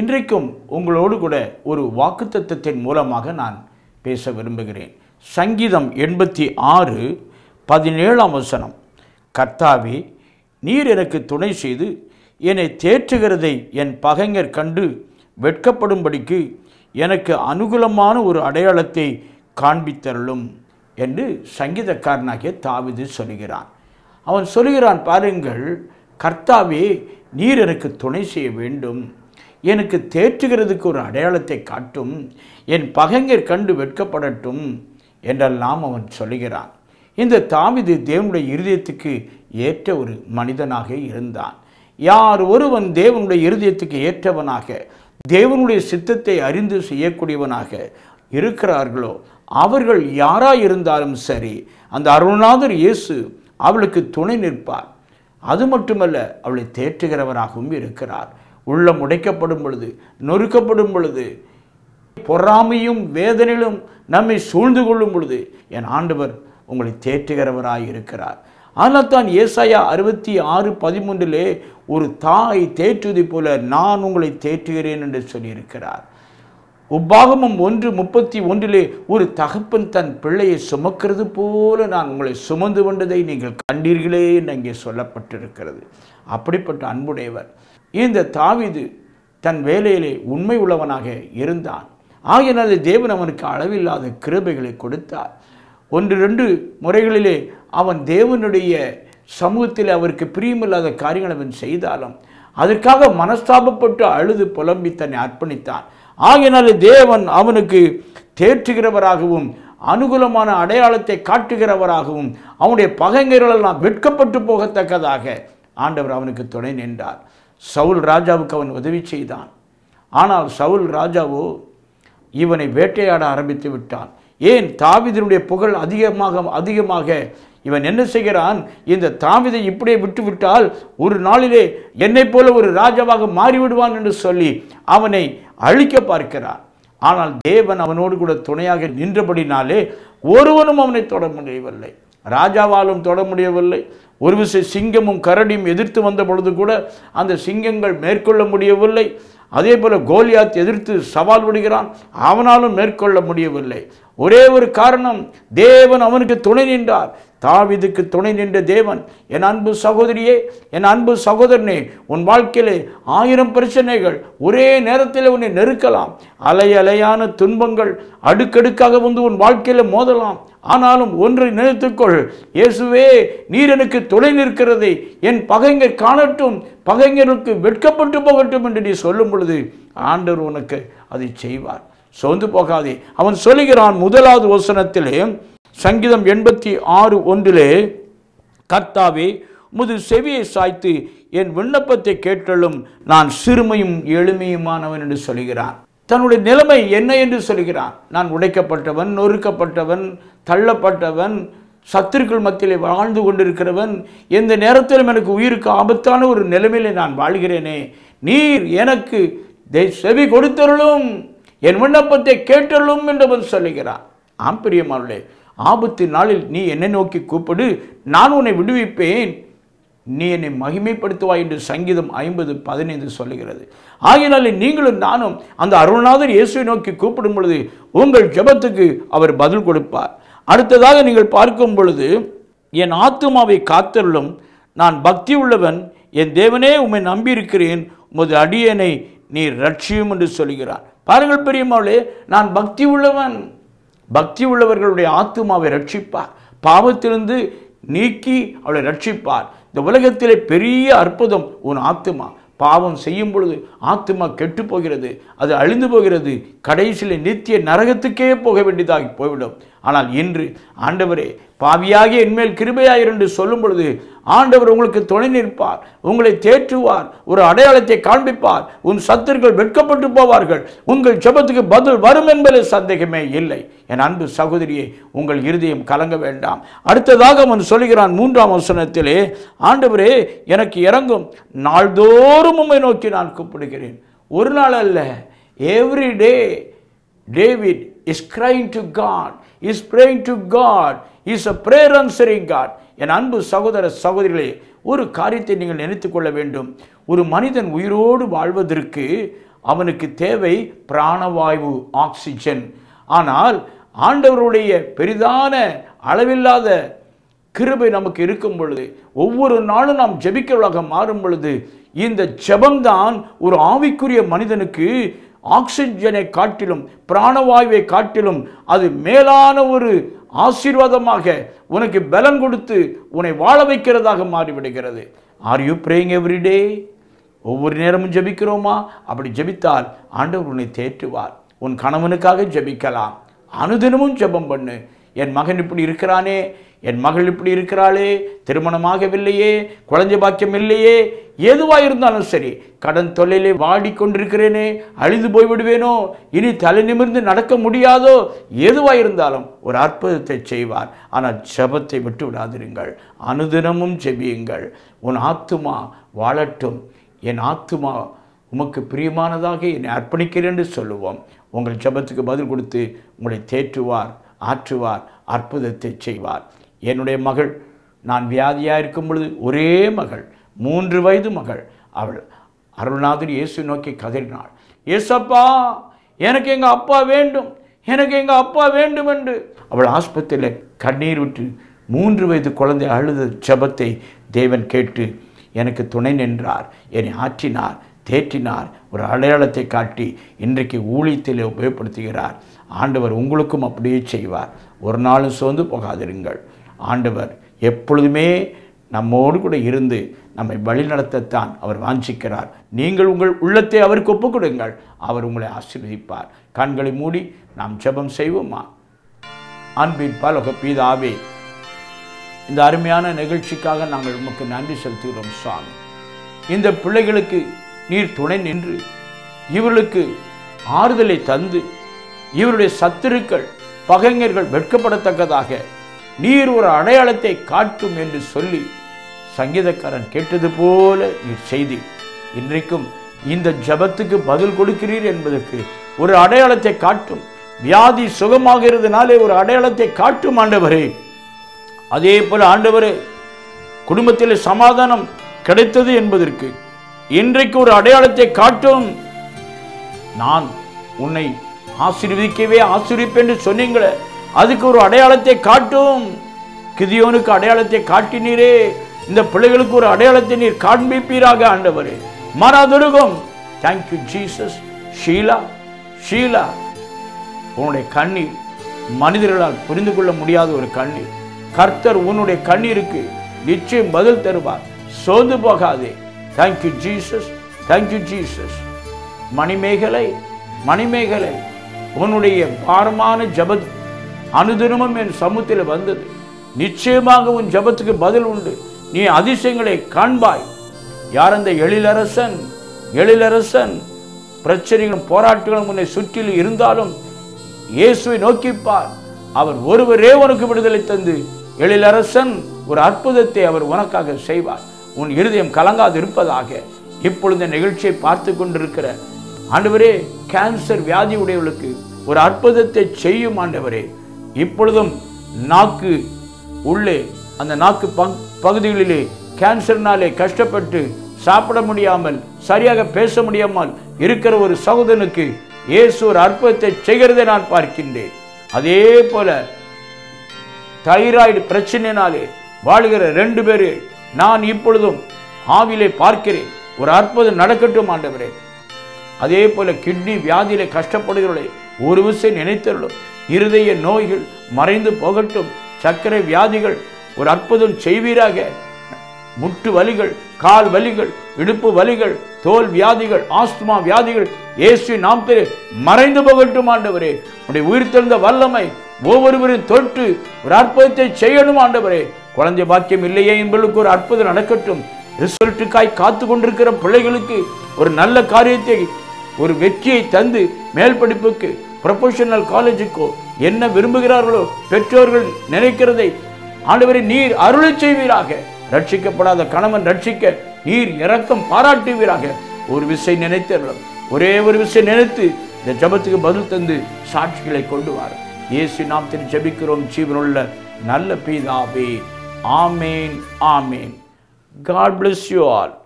இன்றைக்கும் உங்களோடு கூட ஒரு வாக்குத்தத்தத்தின் மூலமாக நான் பேச விரும்புகிறேன். சங்கீதம் எண்பத்தி ஆறு பதினேழாம் வசனம். கர்த்தாவே நீர் எனக்கு துணை செய்து என்னை தேற்றுகிறதை என் பகைஞர் கண்டு வெட்கப்படும்படிக்கு எனக்கு அனுகூலமான ஒரு அடையாளத்தை காண்பித்தருளும் என்று சங்கீதக்காரனாகிய தாவிது சொல்கிறான். அவன் சொல்கிறான் பாருங்கள் கர்த்தாவே நீர் எனக்கு துணை செய்ய வேண்டும். எனக்கு தேற்றுகிறதுக்கு ஒரு அடையாளத்தை காட்டும். என் பகைஞர் கண்டு வெட்கப்படட்டும் என்றெல்லாம் அவன் சொல்லுகிறான். இந்த தாவிது தேவனுடைய இருதயத்துக்கு ஏற்ற ஒரு மனிதனாக இருந்தான். யார் ஒருவன் தேவனுடைய இருதயத்துக்கு ஏற்றவனாக தேவனுடைய சித்தத்தை அறிந்து செய்யக்கூடியவனாக இருக்கிறார்களோ அவர்கள் யாராக இருந்தாலும் சரி அந்த அருணாதர் இயேசு அவளுக்கு துணை நிற்பார். அது மட்டுமல்ல அவளை தேற்றுகிறவராகவும் இருக்கிறார். உள்ளம் உடைக்கப்படும் பொழுது நொறுக்கப்படும் பொழுது பொறாமையும் வேதனையிலும் நம்மை சூழ்ந்து கொள்ளும் பொழுது என் ஆண்டவர் உங்களை தேற்றுகிறவராய் இருக்கிறார். ஆனால் தான் ஏசாயா அறுபத்தி ஆறு பதிமூன்றிலே ஒரு தாய் தேற்றுவது போல நான் உங்களை தேற்றுகிறேன் என்று சொல்லியிருக்கிறார். உபாகமம் ஒன்று முப்பத்தி ஒன்றிலே ஒரு தகப்பன் தன் பிள்ளையை சுமக்கிறது போல நான் உங்களை சுமந்து கொண்டதை நீங்கள் கண்டீர்களே என்று அங்கே சொல்லப்பட்டிருக்கிறது. அப்படிப்பட்ட அன்புடையவர் இந்த தாவிது தன் வேலையிலே உண்மை உள்ளவனாக இருந்தான். ஆகையினாலே தேவன் அவனுக்கு அளவில்லாத கிருபைகளை கொடுத்தார். ஒன்று ரெண்டு முறைகளிலே அவன் தேவனுடைய சமூகத்தில் அவருக்கு பிரியமில்லாத காரியங்கள் அவன் செய்தாலும் அதற்காக மனஸ்தாபப்பட்டு அழுது புலம்பி தன்னை அர்ப்பணித்தான். ஆகையினாலே தேவன் அவனுக்கு தேற்றுகிறவராகவும் அனுகூலமான அடையாளத்தை காட்டுகிறவராகவும் அவனுடைய பகைஞர்களெல்லாம் வெட்கப்பட்டு போகத்தக்கதாக ஆண்டவர் அவனுக்கு துணை நின்றார். சவுல் ராஜாவுக்கு அவன் உதவி செய்தான். ஆனால் சவுல் ராஜாவோ இவனை வேட்டையாட ஆரம்பித்து விட்டான். ஏன்? தாவிதனுடைய புகழ் அதிகமாக அதிகமாக. இவன் என்ன செய்கிறான்? இந்த தாவிதை இப்படியே விட்டுவிட்டால் ஒரு நாளிலே என்னைப் போல ஒரு ராஜாவாக மாறிவிடுவான் என்று சொல்லி அவனை அழிக்க பார்க்கிறான். ஆனால் தேவன் அவனோடு கூட துணையாக நின்றபடினாலே ஒருவனும் அவனை தொட முடியவில்லை ராஜாவாலும் தொட முடியவில்லை. ஒரு விசை சிங்கமும் கரடியும் எதிர்த்து வந்த பொழுது கூட அந்த சிங்கங்கள் மேற்கொள்ள முடியவில்லை. அதே போல கோலியாத் எதிர்த்து சவால் விடுகிறான். அவனாலும் மேற்கொள்ள முடியவில்லை. ஒரே ஒரு காரணம் தேவன் அவனுக்கு துணை நின்றார். தாவிதுக்கு துணை நின்ற தேவன் என் அன்பு சகோதரியே என் அன்பு சகோதரனே உன் வாழ்க்கையிலே ஆயிரம் பிரச்சனைகள் ஒரே நேரத்தில் உன்னை நெருக்கலாம். அலை அலையான துன்பங்கள் அடுக்கடுக்காக வந்து உன் வாழ்க்கையில் மோதலாம். ஆனாலும் ஒன்றை நினைத்துக்கொள் இயேசுவே நீர் எனக்கு துணை நிற்கிறதை என் பகைஞர் காணட்டும் பகைஞருக்கு வெட்கப்பட்டு போகட்டும் என்று நீ சொல்லும் பொழுது ஆண்டவர் உனக்கு அதை செய்வார். சோர்ந்து போகாதே. அவன் சொல்லுகிறான் முதலாவது வசனத்திலே சங்கீதம் எண்பத்தி ஆறு ஒன்றிலே கர்த்தாவே முது செவியை சாய்த்து என் விண்ணப்பத்தை கேட்டலும் நான் சிறுமையும் எளிமையுமானவன் என்று சொல்கிறான் தன்னுடைய நிலைமை என்ன என்று சொல்கிறான் நான் உடைக்கப்பட்டவன் நொறுக்கப்பட்டவன் தள்ளப்பட்டவன் சத்துருக்கள் மத்தியிலே வாழ்ந்து கொண்டிருக்கிறவன் எந்த நேரத்திலும் எனக்கு உயிருக்கு ஆபத்தான ஒரு நிலைமையிலே நான் வாழ்கிறேனே. நீர் எனக்கு செவி கொடுத்தருளும் என் விண்ணப்பத்தை கேட்டலும் என்றவன் சொல்லுகிறான் ஆம் பிரியமானே ஆபத்து நாளில் நீ என்னை நோக்கி கூப்பிடு நான் உன்னை விடுவிப்பேன். நீ என்னை மகிமைப்படுத்துவாய் என்று சங்கீதம் ஐம்பது பதினைந்து சொல்லுகிறது. ஆகினாலே நீங்களும் நானும் அந்த அருள்நாதர் இயேசுவை நோக்கி கூப்பிடும் பொழுது உங்கள் ஜெபத்துக்கு அவர் பதில் கொடுப்பார். அடுத்ததாக நீங்கள் பார்க்கும் பொழுது என் ஆத்துமாவை காத்தருளும் நான் பக்தி உள்ளவன் என் தேவனே உம்மை நம்பியிருக்கிறேன் உமது அடியனை நீ ரட்சியும் என்று சொல்கிறார். பாருங்கள் பெரியம்மாவளே நான் பக்தி உள்ளவன் பக்தி உள்ளவர்களுடைய ஆத்துமாவை ரட்சிப்பார். பாவத்திலிருந்து நீக்கி அவளை ரட்சிப்பார். இந்த உலகத்திலே பெரிய அற்புதம் உன் ஆத்துமா. பாவம் செய்யும் பொழுது ஆத்துமா கெட்டு போகிறது. அது அழிந்து போகிறது. கடைசியில் நித்திய நரகத்துக்கே போக வேண்டியதாகி போய்விடும். ஆனால் இன்று ஆண்டவரே பாவியாகி என்மேல் கிருபையாயிரு என்று சொல்லும் பொழுது ஆண்டவர் உங்களுக்கு துணை நிற்பார் உங்களை தேற்றுவார் ஒரு அடையாளத்தை காண்பிப்பார் உன் சத்துருக்கள் வெட்கப்பட்டு போவார்கள் உங்கள் ஜபத்துக்கு பதில் வரும் என்பதில் சந்தேகமே இல்லை. என் அன்பு சகோதரியே உங்கள் இருதயம் கலங்க வேண்டாம். அடுத்ததாக அவன் சொல்கிறான் மூன்றாம் வசனத்திலே ஆண்டவரே எனக்கு இறங்கும். நாள்தோறும் உண்மை நோக்கி நான் கூப்பிடுகிறேன். ஒரு நாள் அல்ல every day David is crying to God is praying to God is a prayer answering God என் அன்பு சகோதர சகோதரிகளே ஒரு காரியத்தை நீங்கள் நினைத்து கொள்ள வேண்டும். ஒரு மனிதன் உயிரோடு வாழ்வதற்கு அவனுக்கு தேவை பிராணவாயு ஆக்சிஜன். ஆனால் ஆண்டவருடைய பெரிதான அளவில்லாத கிருபை நமக்கு இருக்கும் பொழுது ஒவ்வொரு நாளும் நாம் ஜெபிக்கிறவர்களாக மாறும் பொழுது இந்த ஜபம்தான் ஒரு ஆவிக்குரிய மனிதனுக்கு ஆக்சிஜனை காட்டிலும் பிராணவாயுவை காட்டிலும் அது மேலான ஒரு ஆசீர்வாதமாக உனக்கு பலன் கொடுத்து உன்னை வாழ வைக்கிறதாக மாறிவிடுகிறது. ஆர் யூ பிரேயிங் எவ்ரிடே ஒவ்வொரு நேரமும் ஜபிக்கிறோமா? அப்படி ஜெபித்தால் ஆண்டவர் உன்னை தேற்றுவார். உன் கணவனுக்காக ஜெபிக்கலாம். அனுதினமும் ஜெபம் பண்ணு. என் மகன் இப்படி இருக்கிறானே என் மகள் இப்படி இருக்கிறாளே திருமணமாகவில்லையே குழந்தை பாக்கியம் இல்லையே எதுவாக இருந்தாலும் சரி கடன் தொல்லையிலே வாடிக்கொண்டிருக்கிறேனே அழிந்து போய்விடுவேனோ இனி தலை நிமிர்ந்து நடக்க முடியாதோ எதுவாக இருந்தாலும் ஒரு அற்புதத்தை செய்வார். ஆனால் ஜபத்தை விட்டு விடாதிருங்கள். அனுதினமும் ஜெபியுங்கள். உன் ஆத்துமா வாழட்டும். என் ஆத்துமா உமக்கு பிரியமானதாக என்னை அர்ப்பணிக்கிறேன் என்று சொல்லுவோம். உங்கள் ஜபத்துக்கு பதில் கொடுத்து உங்களை தேற்றுவார். ஆற்றுவார் அற்புதத்தை செய்வார். என்னுடைய மகள் நான் வியாதியாக இருக்கும் பொழுது ஒரே மகள் மூன்று வயது மகள். அவள் அருள்நாதர் இயேசு நோக்கி கதறினாள். ஏசப்பா எனக்கு எங்கள் அப்பா வேண்டும் எனக்கு எங்கள் அப்பா வேண்டும் என்று அவள் ஆஸ்பத்திரியில் கண்ணீர் விட்டு மூன்று வயது குழந்தை அழுத ஜபத்தை தேவன் கேட்டு எனக்கு துணை நின்றார். என்னை ஆற்றினார். தேற்றினார். ஒரு அடையாளத்தை காட்டி இன்றைக்கு ஊழியத்தில் உபயோகப்படுத்துகிறார். ஆண்டவர் உங்களுக்கும் அப்படியே செய்வார். ஒரு நாளும் சோர்ந்து போகாதிருங்கள். ஆண்டவர் எப்பொழுதுமே நம்மோடு கூட இருந்து நம்மை வழிநடத்தத்தான் அவர் வாஞ்சிக்கிறார். நீங்கள் உங்கள் உள்ளத்தை அவருக்கு ஒப்புக் கொடுங்கள் அவர் உங்களை ஆசீர்வதிப்பார். கண்களை மூடி நாம் ஜெபம் செய்வோமா? அன்பின் பலக பீதாவே இந்த அருமையான நிகழ்ச்சிக்காக நாங்கள் உமக்கு நன்றி செலுத்துகிறோம் சுவாமி. இந்த பிள்ளைகளுக்கு நீர் துணை நின்று இவர்களுக்கு ஆறுதலை தந்து இவருடைய சத்துருக்கள் பகைஞர்கள் வெட்கப்படத்தக்கதாக நீர் ஒரு அடையாளத்தை காட்டும் என்று சொல்லி சங்கீதக்காரன் கேட்டது போல நீர் செய்தி. இன்றைக்கும் இந்த ஜபத்துக்கு பதில் கொடுக்கிறீர் என்பதற்கு ஒரு அடையாளத்தை காட்டும் வியாதி சுகமாகிறதுனாலே ஒரு அடையாளத்தை காட்டும் ஆண்டவரே. அதே போல ஆண்டவரே குடும்பத்தில் சமாதானம் கிடைத்தது என்பதற்கு இன்றைக்கு ஒரு அடையாளத்தை காட்டும். நான் உன்னை ஆசீர்வதிக்கவே ஆசீர்விப்பேன் என்று சொன்னீங்களே அதுக்கு ஒரு அடையாளத்தை காட்டும். கிதியோனுக்கு அடையாளத்தை காட்டினீரே இந்த பிள்ளைகளுக்கு ஒரு அடையாளத்தை நீர் காண்பிப்பீராக ஆண்டவரே. மாறாதுருகம் thank you Jesus Sheela Sheela உன்னுடைய கண்ணீர் மனிதர்களால் புரிந்து கொள்ள முடியாத ஒரு கண்ணீர். கர்த்தர் உன்னுடைய கண்ணீருக்கு நிச்சயம் பதில் தருவார். சோர்ந்து போகாதே. Thank you Jesus thank you Jesus Manimegalai Manimegalai உன்னுடைய பாரமான ஜபத் அனுதினமும் என் சமூகத்தில் வந்தது. நிச்சயமாக உன் ஜபத்துக்கு பதில் உண்டு. நீ அதிசயங்களை காண்பாய். யார் அந்த எழிலரசன்? எழிலரசன் பிரச்சனைகளும் போராட்டங்களும் உன்னை சுற்றிலும் இருந்தாலும் இயேசுவை நோக்கிப்பார். அவர் ஒருவரே உனக்கு விடுதலை தந்து எழிலரசன் ஒரு அற்புதத்தை அவர் உனக்காக செய்வார். உன் இருதயம் கலங்காது இருப்பதாக இப்பொழுது இந்த நிகழ்ச்சியை பார்த்து கொண்டிருக்கிற ஆண்டவரே கேன்சர் வியாதி உடையவர்களுக்கு ஒரு அற்புதத்தை செய்யும் ஆண்டவரே. இப்பொழுதும் நாக்கு உள்ளே அந்த நாக்கு பகுதிகளிலே கேன்சர்னாலே கஷ்டப்பட்டு சாப்பிட முடியாமல் சரியாக பேச முடியாமல் இருக்கிற ஒரு சகோதரனுக்கு இயேசு ஒரு அற்புதத்தை செய்கிறதை நான் பார்க்கின்றேன். அதே போல தைராய்டு பிரச்சனையினாலே வாழுகிற ரெண்டு பேரு நான் இப்பொழுதும் ஆவிலே பார்க்கிறேன். ஒரு அற்புதம் நடக்கட்டும் ஆண்டவரே. அதே போல கிட்னி வியாதியிலே கஷ்டப்படுகிறவர்களை ஒரு விஷயம் நினைத்தருளும். இருதய நோய்கள் மறைந்து போகட்டும். சர்க்கரை வியாதிகள் ஒரு அற்புதம் செய்வீராக. முட்டு வலிகள் கால் வலிகள் இடுப்பு வலிகள் தோல் வியாதிகள் ஆஸ்துமா வியாதிகள் இயேசு நாம் பெரு மறைந்து போகட்டும் ஆண்டவரே. உடைய உயிர்த்தெழுந்த வல்லமை ஒவ்வொருவரும் தொட்டு ஒரு அற்புதத்தை செய்யணும் ஆண்டவரே. குழந்தை பாக்கியம் இல்லையே என்பதற்கு ஒரு அற்புதம் நடக்கட்டும். ரிசல்ட்டுக்காய் காத்து கொண்டிருக்கிற பிள்ளைகளுக்கு ஒரு நல்ல காரியத்தை ஒரு வெற்றியை தந்து மேல் படிப்புக்கு ப்ரொஃபஷனல் காலேஜுக்கோ என்ன விரும்புகிறார்களோ பெற்றோர்கள் நினைக்கிறதை ஆண்டவரை நீர் அருளை செய்வீராக. ரட்சிக்கப்படாத கணவன் ரட்சிக்க நீர் இரக்கம் பாராட்டுவீராக. ஒரு விசை நினைத்தவர்களும் ஒரே ஒரு விஷயம் நினைத்து இந்த ஜபத்துக்கு பதில் தந்து சாட்சிகளை கொண்டு வார் இயேசு நாம் திரு ஜபிக்கிறோம். ஜீவனுள்ள நல்ல பீதாவே ஆமேன் ஆமேன். God bless you all